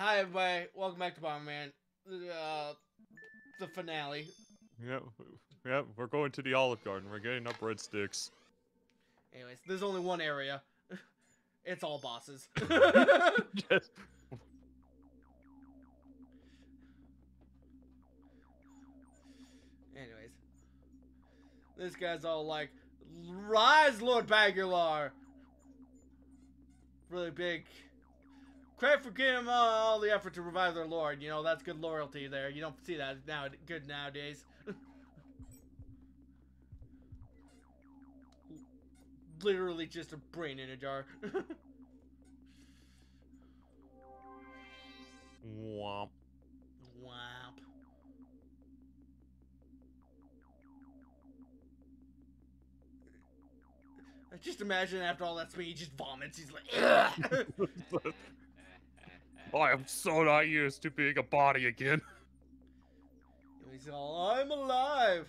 hi everybody, welcome back to Bomberman. Uh, the finale. Yep, yep. We're going to the Olive Garden. We're getting our breadsticks. Anyways, there's only one area. It's all bosses. Just- Anyways, this guy's all like, "Rise, Lord Bagular!" Really big. Credit for giving uh, all the effort to revive their lord. You know that's good loyalty there. You don't see that now good nowadays. Literally just a brain in a jar. Womp. Womp. I Just imagine after all that speed, he just vomits. He's like. I am so not used to being a body again. He's all, I'm alive.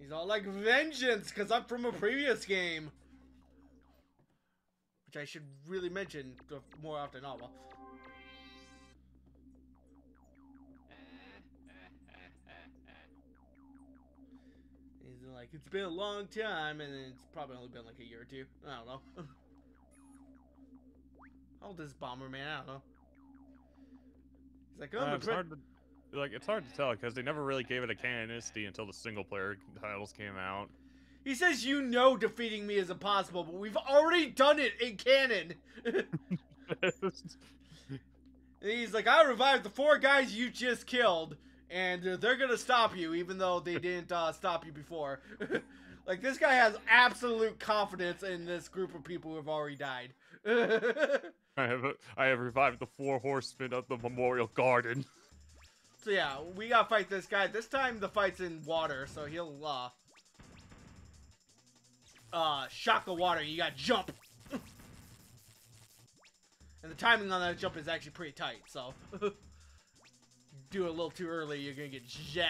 He's all like, vengeance, because I'm from a previous game. Which I should really mention uh, more often. Well. He's like, it's been a long time, and it's probably only been like a year or two. I don't know. How old is Bomberman? I don't know. He's like, oh, Uh, it's hard to, like it's hard to tell because they never really gave it a canonicity until the single player titles came out. He says you know defeating me is impossible, but we've already done it in canon. And he's like, I revived the four guys you just killed, and uh, they're gonna stop you, even though they didn't uh, stop you before. like this guy has absolute confidence in this group of people who have already died. I have I have revived the four horsemen of the Memorial Garden. so yeah, we gotta fight this guy. This time the fight's in water, so he'll uh, uh, shock the water. You gotta jump. And the timing on that jump is actually pretty tight, so do it a little too early, you're gonna get zapped.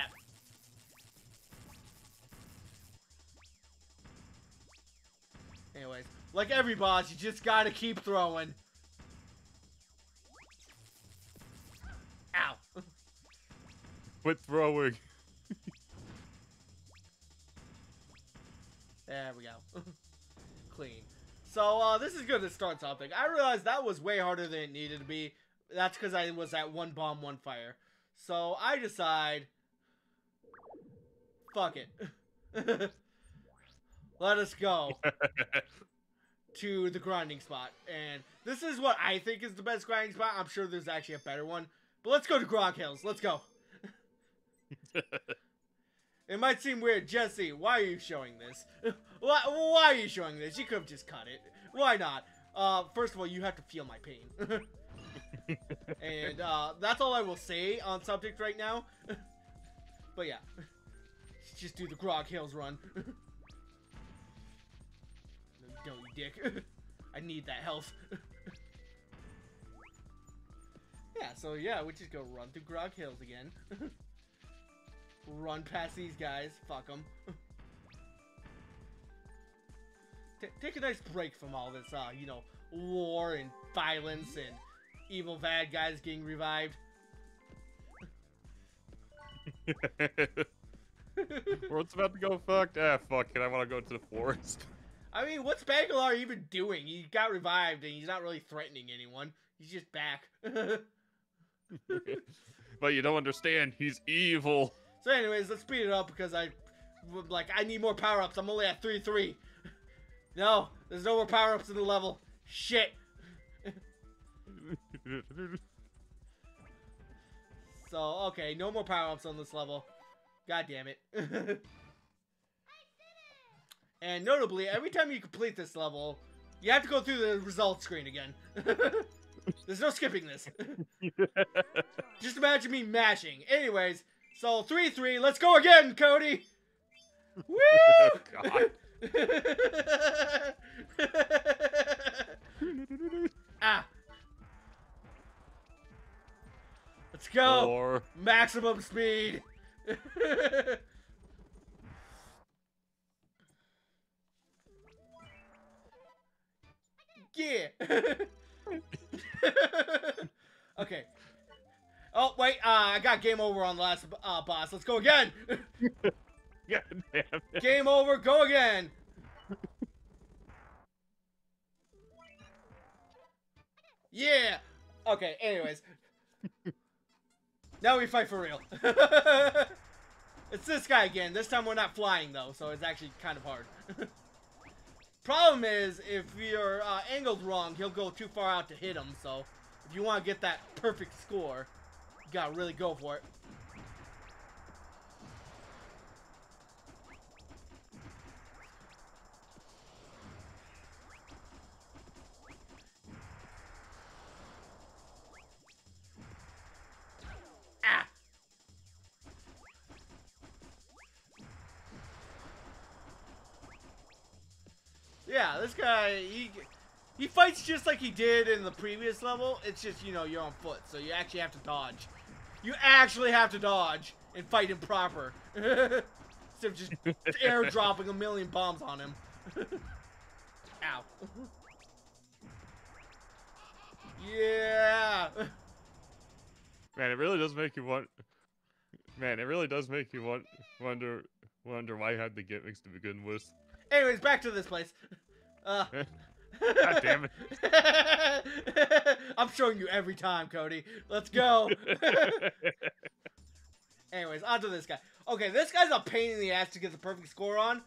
Anyways, like every boss, you just gotta keep throwing. Quit throwing. There we go. Clean. So, uh, this is good to start something. I realized that was way harder than it needed to be. That's because I was at one bomb, one fire. So, I decide... Fuck it. Let us go to the grinding spot. And this is what I think is the best grinding spot. I'm sure there's actually a better one. But let's go to Grog Hills. Let's go. It might seem weird, Jesse. Why are you showing this? why, why are you showing this? You could have just cut it. Why not? Uh, first of all, you have to feel my pain. and uh, that's all I will say on subject right now. but yeah, just do the Grog Hills run. don't, you dick. I need that health. yeah, so yeah, we just go run through Grog Hills again. Run past these guys. Fuck them. take a nice break from all this, uh, you know, war and violence and evil bad guys getting revived. World's about to go fucked. Ah, fuck it. I want to go to the forest. I mean, what's Bangalore even doing? He got revived and he's not really threatening anyone. He's just back. but you don't understand. He's evil. So, anyways, let's speed it up because I, like, I need more power ups. I'm only at three three. No, there's no more power ups in the level. Shit. So, okay, no more power-ups on this level. God damn it. and notably, every time you complete this level, you have to go through the results screen again. There's no skipping this. Just imagine me mashing. Anyways, so 3 3. Let's go again, Cody. Woo! Oh, God. ah. Let's go. Four. Maximum speed. yeah. okay. Oh wait, uh, I got game over on the last uh, boss. Let's go again. God damn it. game over. Go again. Yeah. Okay. Anyways, now we fight for real. it's this guy again. This time we're not flying though, so it's actually kind of hard. Problem is, if you're uh, angled wrong, he'll go too far out to hit him. So, if you want to get that perfect score, you gotta really go for it. Ah! Yeah, this guy, he he fights just like he did in the previous level. It's just, you know, you're on foot, so you actually have to dodge. You actually have to dodge and fight him proper. Instead of just airdropping a million bombs on him. Ow. yeah. Man, it really does make you want. Man, it really does make you want wonder wonder why I had the gimmicks to begin with. Anyways, back to this place. Uh, God damn it. I'm showing you every time, Cody. Let's go. Anyways, on to this guy. Okay, this guy's a pain in the ass to get the perfect score on.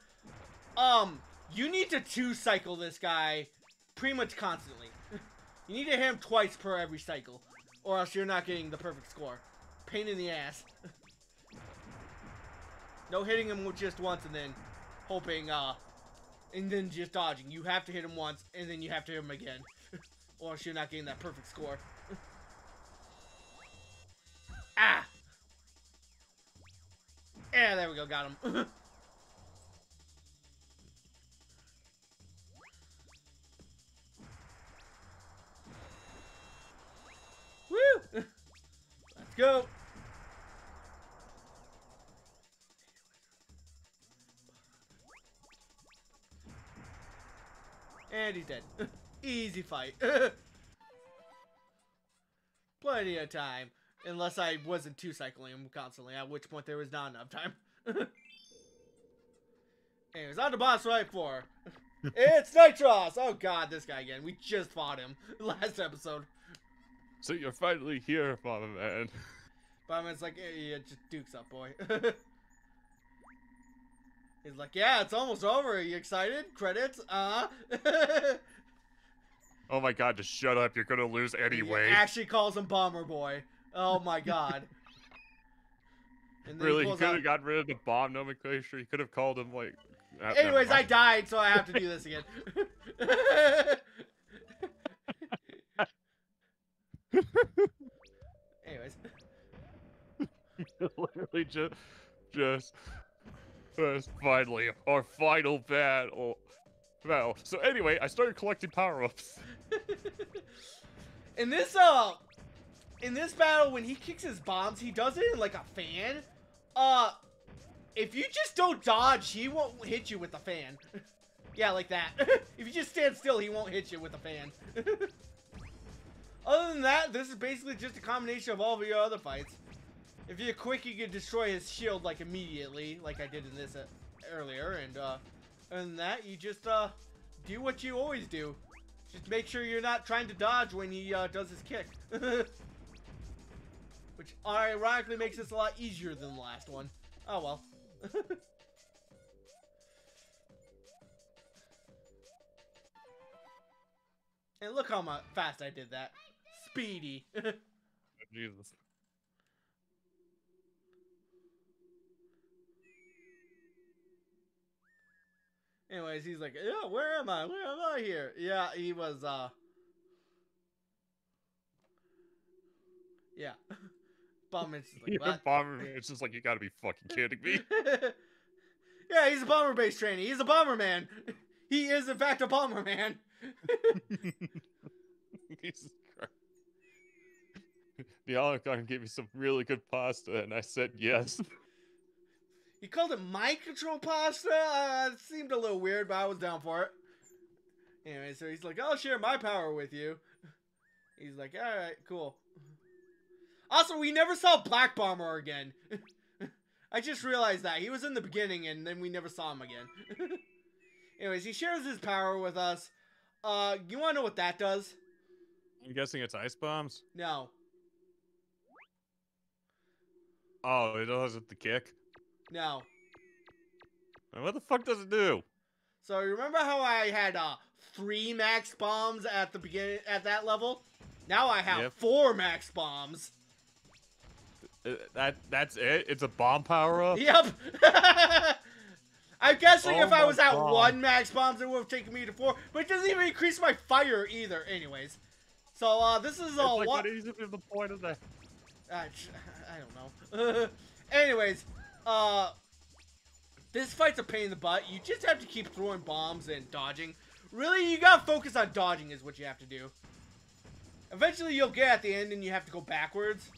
Um, you need to two cycle this guy pretty much constantly. you need to hit him twice per every cycle, or else you're not getting the perfect score. Pain in the ass. no hitting him with just once and then hoping, uh, and then just dodging. You have to hit him once, and then you have to hit him again. or else you're not getting that perfect score. ah! Yeah, there we go, got him. Woo! Let's go! And he's dead. Easy fight. Plenty of time. Unless I wasn't two cycling him constantly, at which point there was not enough time. Anyways, on to boss fight four. it's Nitros! Oh god, this guy again. We just fought him last episode. So you're finally here, Mama Man. But it's like, yeah, yeah, just dukes up, boy. He's like, yeah, it's almost over. Are you excited? Credits? Uh Oh my god, just shut up. You're gonna lose anyway. He actually calls him Bomber Boy. Oh my god. Really, he pulls could have got rid of the bomb nomenclature. He could have called him like. Anyways, I died, so I have to do this again. Anyways, literally just, just, just finally our final battle. Battle. So anyway, I started collecting power ups. in this uh, in this battle, when he kicks his bombs, he does it in like a fan. Uh, if you just don't dodge, he won't hit you with the fan. yeah, like that. if you just stand still, he won't hit you with the fan. Other than that, this is basically just a combination of all of your other fights. If you're quick, you can destroy his shield like immediately, like I did in this uh, earlier. And uh, than that, you just uh, do what you always do. Just make sure you're not trying to dodge when he uh, does his kick. Which ironically makes this a lot easier than the last one. Oh well. and look how fast I did that. Speedy. Jesus. Anyways, he's like, yeah, where am I? Where am I here? Yeah, he was, uh... Yeah. Bumman's just like, what? bomber. It's just like you gotta be fucking kidding me. yeah, he's a bomber base trainee. He's a bomber man. He is, in fact, a bomber man. Jesus Christ. The Olive Garden gave me some really good pasta, and I said yes. He called it mind control pasta. Uh, it seemed a little weird, but I was down for it. Anyway, so he's like, I'll share my power with you. He's like, all right, cool. Also, we never saw Black Bomber again. I just realized that. He was in the beginning and then we never saw him again. Anyways, he shares his power with us. Uh, you wanna know what that does? I'm guessing it's ice bombs. No. Oh, it does it the kick. No. And What the fuck does it do? So remember how I had uh three max bombs at the beginning at that level? Now I have Yep. four max bombs. Uh, That that's it. It's a bomb power up. Yep. I'm guessing Oh if I was at God. one max bombs, it would have taken me to four. But it doesn't even increase my fire either. Anyways, so uh, this is It's a like, what? what is the point of that? Uh, I don't know. Anyways, uh, this fight's a pain in the butt. You just have to keep throwing bombs and dodging. Really, you gotta focus on dodging is what you have to do. Eventually, you'll get at the end and you have to go backwards.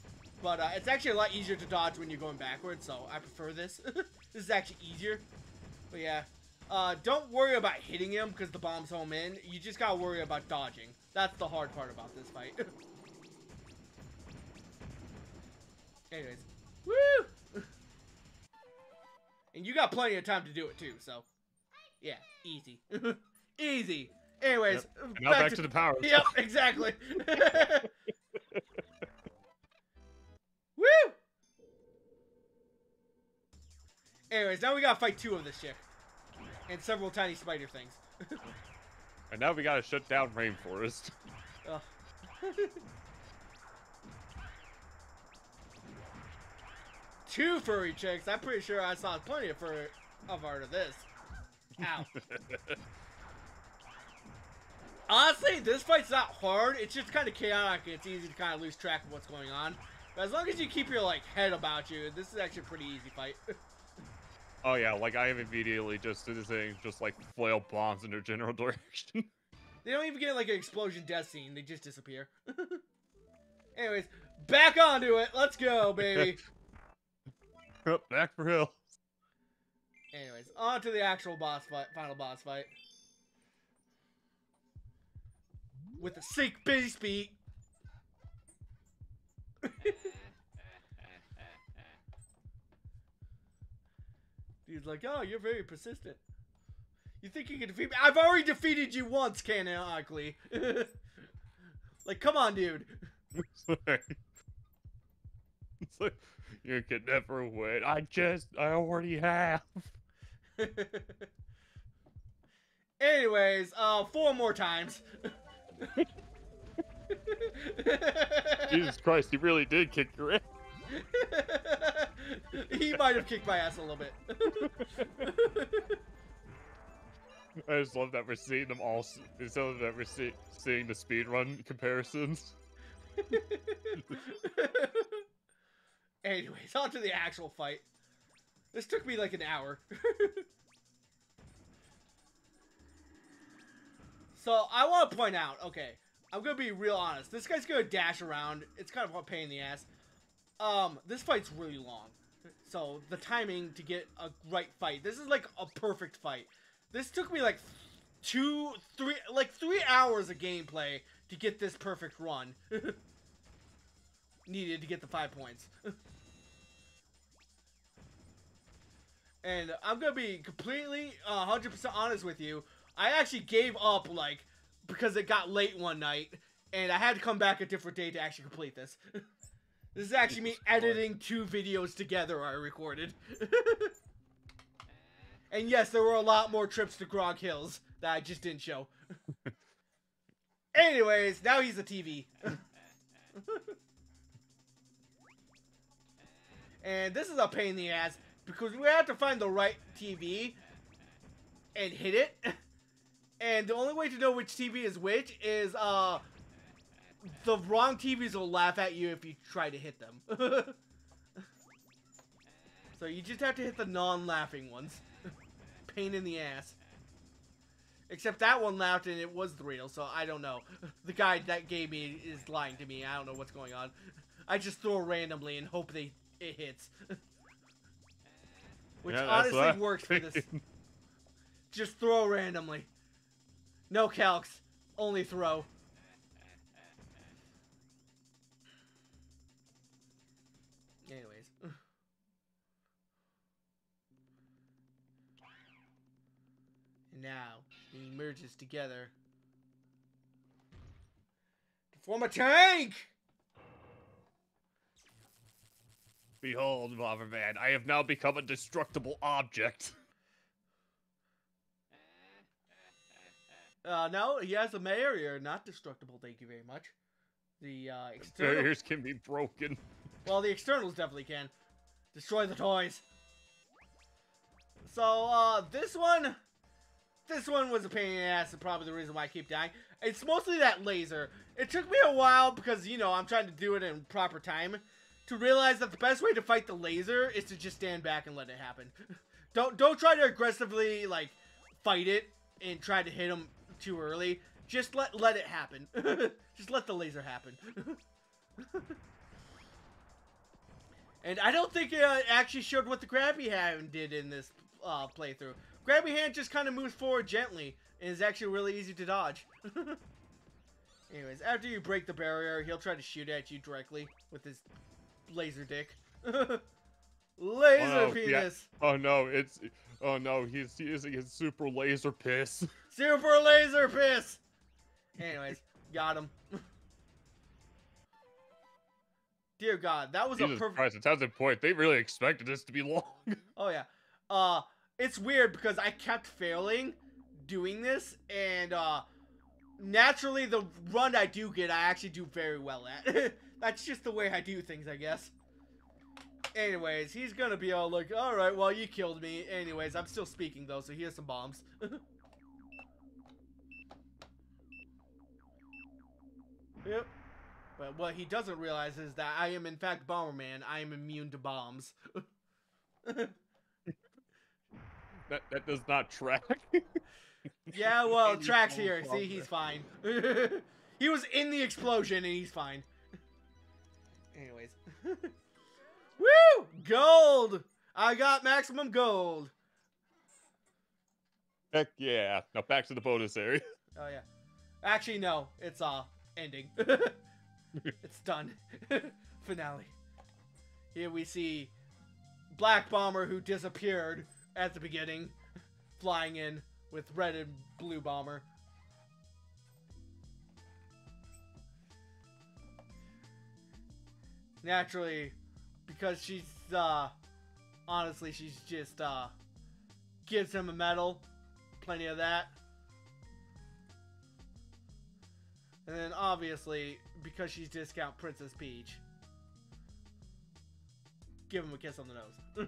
But uh, it's actually a lot easier to dodge when you're going backwards, so I prefer this. this is actually easier. But yeah, uh, don't worry about hitting him because the bombs home in. You just gotta worry about dodging. That's the hard part about this fight. Anyways, woo! And you got plenty of time to do it too, so yeah, easy, easy. Anyways, And uh, now back, to, the power. Yep, exactly. Woo! Anyways, now we gotta fight two of this chick. And several tiny spider things. And now we gotta shut down rainforest. Ugh. Two furry chicks. I'm pretty sure I saw plenty of fur of art of this. Ow. Honestly, this fight's not hard. It's just kind of chaotic. It's easy to kind of lose track of what's going on. But as long as you keep your like head about you, this is actually a pretty easy fight. oh yeah, like I am immediately just did the thing, just like flail bombs in their general direction. they don't even get like an explosion death scene. They just disappear. Anyways, back onto it. Let's go, baby. Up, back for hill. Anyways, on to the actual boss fight, final boss fight. With the sick bass beat. Dude's like, oh, you're very persistent. You think you can defeat me? I've already defeated you once, canonically. like, come on, dude. it's like you can never win. I just, I already have. Anyways, uh, four more times. Jesus Christ, he really did kick your ass. he might have kicked my ass a little bit. I just love that we're seeing them all. s- Instead of that we're see, seeing the speedrun comparisons. Anyways, on to the actual fight. This took me like an hour. so I want to point out, okay, I'm gonna be real honest. This guy's gonna dash around. It's kind of a pain in the ass. Um, this fight's really long. So the timing to get a right fight. This is like a perfect fight. This took me like two, three, like three hours of gameplay to get this perfect run. Needed to get the five points. and I'm gonna be completely uh, 100% honest with you. I actually gave up, like, because it got late one night, and I had to come back a different day to actually complete this. this is actually me editing two videos together I recorded. and yes, there were a lot more trips to Grog Hills that I just didn't show. Anyways, now he's a TV. and this is a pain in the ass because we have to find the right TV and hit it. And the only way to know which TV is which is uh the wrong TVs will laugh at you if you try to hit them. so you just have to hit the non-laughing ones. Pain in the ass. Except that one laughed and it was the real, so I don't know. The guy that gave me is lying to me. I don't know what's going on. I just throw randomly and hope they it hits. Which yeah, honestly works for this. Just throw randomly. No calcs. Only throw. Anyways. And now, he merges together to form a tank! Behold, Bomberman, I have now become a destructible object. Uh, no, he has a barrier, not destructible. Thank you very much. The uh, external. Barriers can be broken. Well, the externals definitely can. Destroy the toys. So, uh, this one, this one was a pain in the ass and probably the reason why I keep dying. It's mostly that laser. It took me a while because, you know, I'm trying to do it in proper time to realize that the best way to fight the laser is to just stand back and let it happen. don't, don't try to aggressively, like, fight it and try to hit him too early. Just let, let it happen. just let the laser happen. And I don't think it uh, actually showed what the Grabby Hand did in this uh, playthrough. Grabby Hand just kind of moves forward gently and is actually really easy to dodge. Anyways, after you break the barrier, he'll try to shoot at you directly with his laser dick. laser Oh, penis! yeah. Oh no, it's oh no, he's using his super laser piss. Super laser piss! Anyways, got him. Dear God, that was a Jesus perfect. Christ, it sounds important. They really expected this to be long. Oh yeah. Uh it's weird because I kept failing doing this and uh naturally the run I do get I actually do very well at. That's just the way I do things, I guess. Anyways, he's gonna be all like, alright, well you killed me. Anyways, I'm still speaking though, so here's some bombs. yep. But what he doesn't realize is that I am in fact Bomberman. I am immune to bombs. That that does not track. Yeah, well, Track's here. See, he's fine. he was in the explosion and he's fine. Anyways. Woo! Gold! I got maximum gold. Heck yeah. Now back to the bonus area. Oh yeah. Actually no, it's uh ending. it's done. Finale. Here we see Black Bomber who disappeared at the beginning flying in with red and blue bomber. Naturally, because she's uh honestly she's just uh gives him a medal. Plenty of that. And then obviously, because she's discount Princess Peach, give him a kiss on the nose.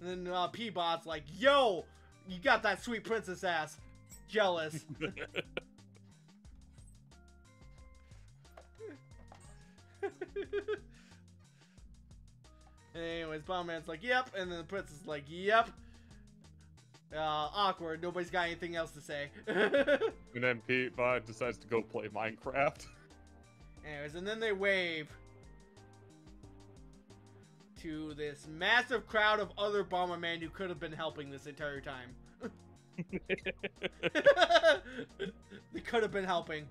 and then uh, P-Bot's like, yo, you got that sweet princess ass. Jealous. Anyways, Bomberman's like, yep. And then the princess is like, yep. Uh, awkward. Nobody's got anything else to say. And then Pete Bot decides to go play Minecraft. Anyways, and then they wave to this massive crowd of other Bombermen who could have been helping this entire time. they could have been helping.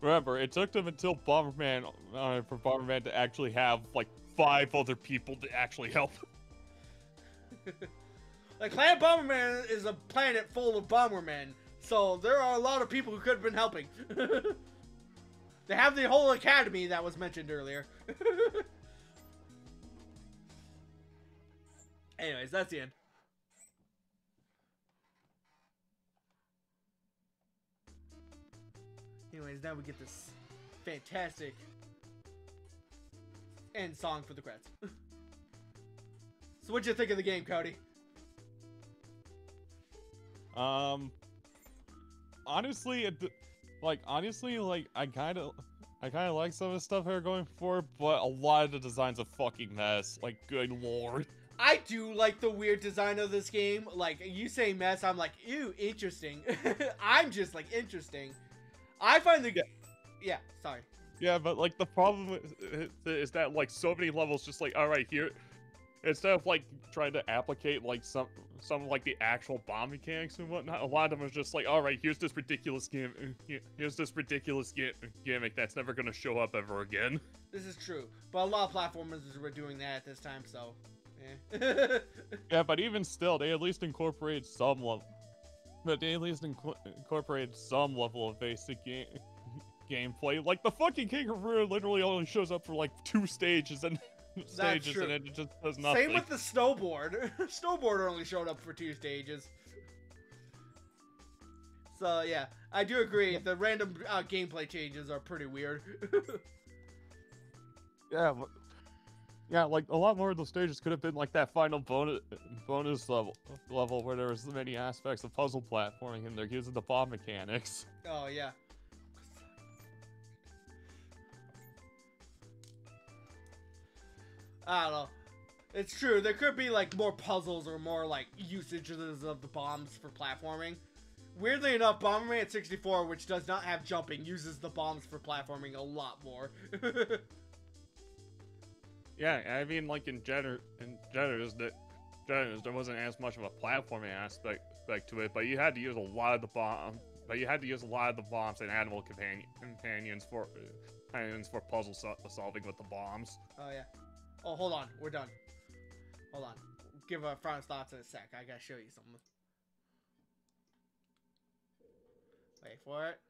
Remember, it took them until Bomberman uh, for Bomberman to actually have like five other people to actually help. like, Planet Bomberman is a planet full of Bombermen, so there are a lot of people who could have been helping. they have the whole academy that was mentioned earlier. Anyways, that's the end. Anyways, now we get this fantastic end song for the credits. so what'd you think of the game, Cody? Um, honestly, it, like honestly, like I kind of, I kind of like some of the stuff they're going for, but a lot of the design's a fucking mess. Like, good lord. I do like the weird design of this game. Like you say mess, I'm like, ew, interesting. I'm just like interesting. I find the Yeah. yeah, sorry. Yeah, but like the problem is, is that like so many levels, just like all right here, instead of like trying to applicate like some some like the actual bomb mechanics and whatnot, a lot of them are just like all right, here's this ridiculous game, here's this ridiculous gi- gimmick that's never gonna show up ever again. This is true, but a lot of platformers were doing that at this time. So, Eh. Yeah, but even still, they at least incorporate some level. But they at least inco- incorporate some level of basic game gameplay. Like the fucking kangaroo literally only shows up for like two stages and stages, and it just does nothing. Same with the snowboard. snowboard only showed up for two stages. So yeah, I do agree. The random uh, gameplay changes are pretty weird. Yeah, but, yeah, like a lot more of the stages could have been like that final bonus bonus level level where there was many aspects of puzzle platforming and they're using the bomb mechanics. oh yeah. I don't know. It's true. There could be like more puzzles or more like usages of the bombs for platforming. Weirdly enough, Bomberman 64, which does not have jumping, uses the bombs for platforming a lot more. Yeah, I mean, like in Jetter, in Jetters, that Jetters, there wasn't as much of a platforming aspect, aspect to it, but you had to use a lot of the bomb, but you had to use a lot of the bombs and animal companion, companions for uh, companions for puzzle sol- solving with the bombs. Oh yeah. Oh, hold on. We're done. Hold on. Give uh, our final thoughts in a sec. I gotta show you something. Wait for it.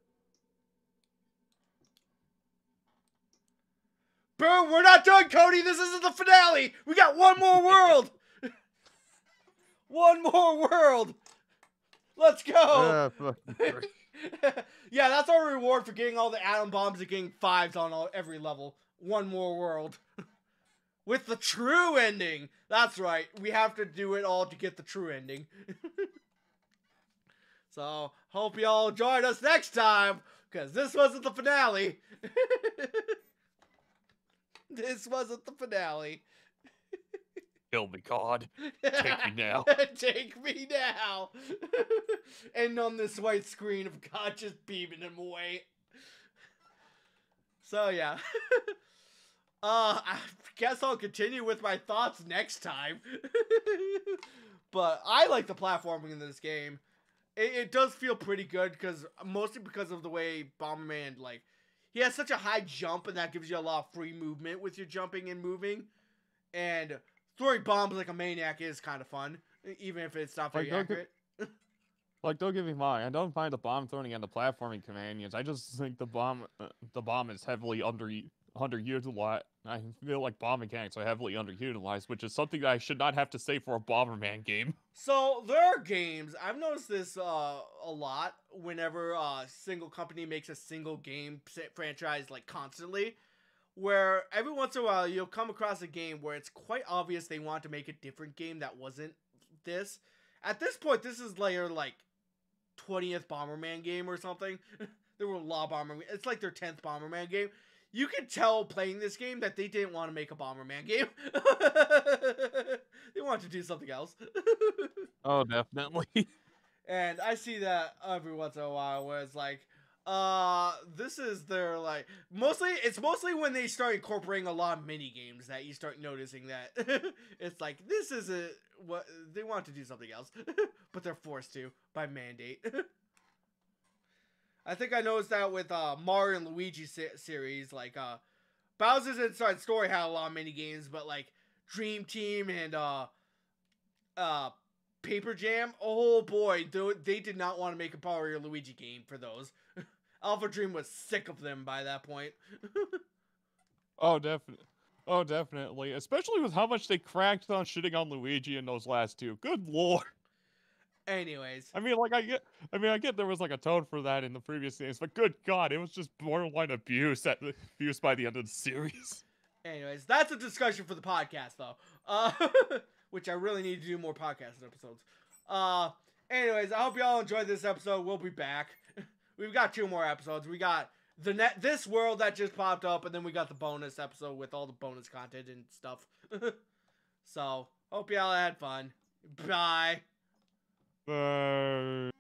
Boom! We're not done, Cody. This isn't the finale. We got one more world. one more world. Let's go. Ah, yeah, that's our reward for getting all the atom bombs and getting fives on all, every level. One more world. With the true ending. That's right. We have to do it all to get the true ending. so, hope y'all join us next time, because this wasn't the finale. this wasn't the finale. Kill me, God. Take me now. Take me now. and on this white screen of God just beaming him away. So yeah. Uh I guess I'll continue with my thoughts next time. but I like the platforming in this game. It, it does feel pretty good because mostly because of the way Bomberman like he has such a high jump and that gives you a lot of free movement with your jumping and moving. And throwing bombs like a maniac is kind of fun, even if it's not very Like, don't accurate. Like, don't get me wrong, I don't find the bomb throwing and the platforming companions. I just think the bomb, uh, the bomb is heavily under underutilized. I feel like bomb mechanics are heavily underutilized, which is something that I should not have to say for a Bomberman game. So there are games I've noticed this uh, a lot whenever a single company makes a single game franchise like constantly, where every once in a while you'll come across a game where it's quite obvious they want to make a different game that wasn't this. At this point, this is layer like twentieth Bomberman game or something. there were a lot of Bomberman. It's like their tenth Bomberman game. You can tell playing this game that they didn't want to make a Bomberman game. they wanted to do something else. Oh, definitely. And I see that every once in a while where it's like, uh, this is their like mostly it's mostly when they start incorporating a lot of mini games that you start noticing that it's like this is a what they want to do something else, but they're forced to by mandate. I think I noticed that with uh Mario and Luigi se- series, like uh Bowser's Inside Story had a lot of mini games, but like Dream Team and uh uh Paper Jam, oh boy, they did not want to make a Mario Luigi game for those. Alpha Dream was sick of them by that point. Oh, definitely. Oh, definitely. Especially with how much they cracked on shitting on Luigi in those last two. Good lord. Anyways, I mean, like I get, I mean, I get there was like a tone for that in the previous games, but good god, it was just borderline abuse at abuse by the end of the series. anyways, that's a discussion for the podcast though. Uh, which I really need to do more podcast episodes. Uh, anyways, I hope y'all enjoyed this episode. We'll be back. We've got two more episodes. We got the net this world that just popped up, and then we got the bonus episode with all the bonus content and stuff. so hope y'all had fun. Bye. Bye.